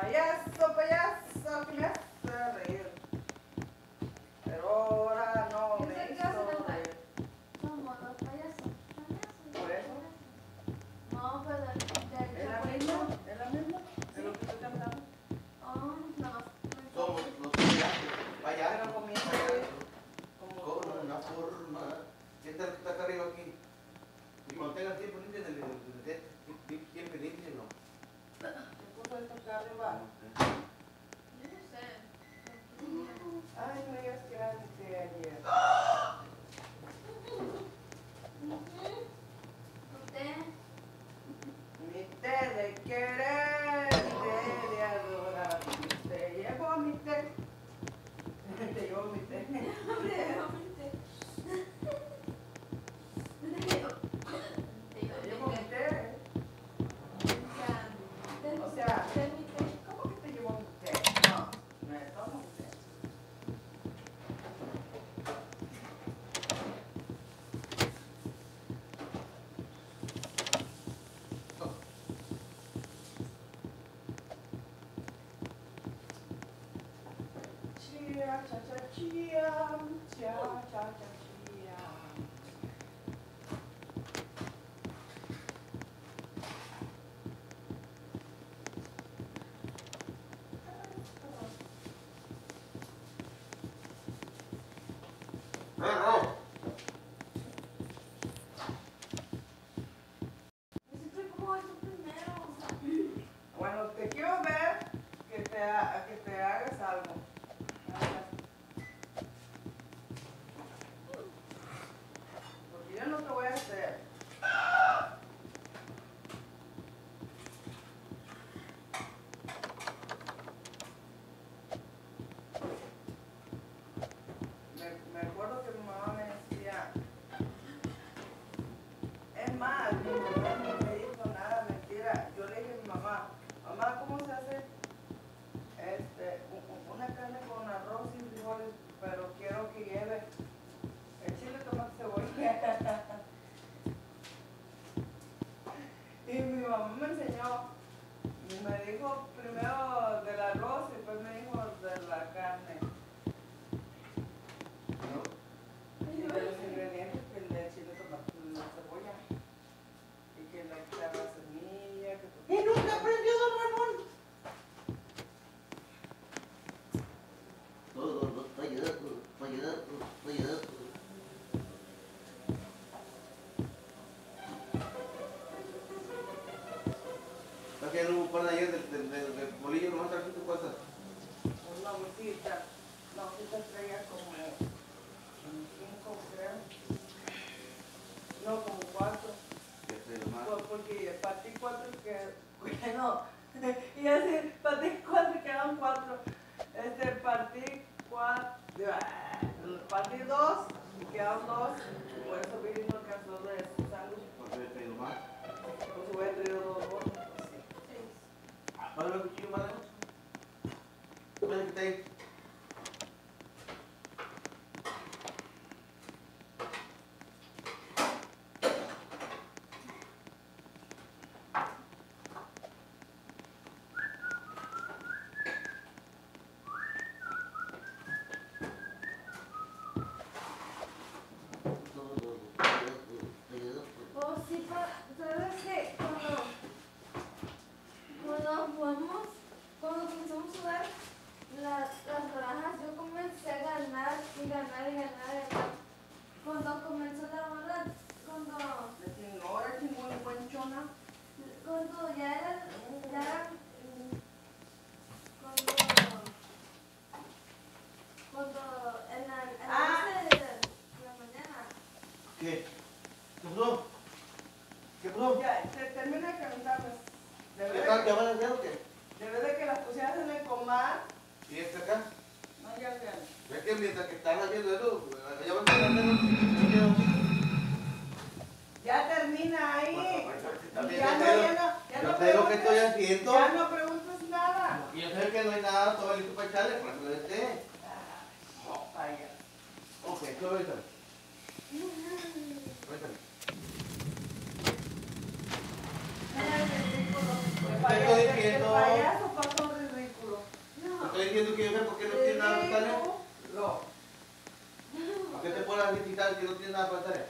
Payaso, payaso, que me hace reír. Pero ahora no me hizo reír. Somos los payasos. Por eso. No, pero del ¿Es la misma? ¿Es la misma? ¿Es lo que estoy cantando? Oh, no. Somos los payasos. Payasos. Payasos. Con una forma. ¿Quién está acá arriba aquí? Y cuando tenga tiempo, límpiate el dedo. Siempre límpiate Uh-oh. hablaban ayer del, del, del, del bolillo, ¿no trajiste cosas? Pues Una bolsita, la bolsita traía como cinco, creo. No, como cuatro. Pues porque partí cuatro que, no, y así partí cuatro quedan cuatro. Este partí cuatro, ah, partí dos y quedaron dos. Por eso vinimos al caso de salud. ¿Por qué he traído más? Pues hubiera traído dos. cuando ya era ya cuando cuando en la hora de la mañana quebró se termina de cantar ya pues. van a ver de vez de que las pusieras en el comar y está acá no llamo es que mientras que están abriendo no, no lo que estoy haciendo. Ya no preguntes nada. Y yo sé que no hay nada, todo listo para echarle, que lo esté. No, vaya. Ok, tú Te payaso, estoy diciendo- payaso pasó ridículo. Te estoy diciendo que yo sé por qué no tiene nada para tarea. No, ¿Por qué te pones a criticar que no tiene nada para tarea?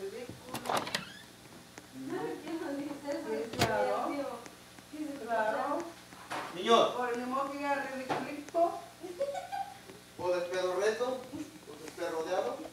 ridículo. Niños, Por el modo que diga ridiculito. o despedorreto, o desperrodeado. Siri,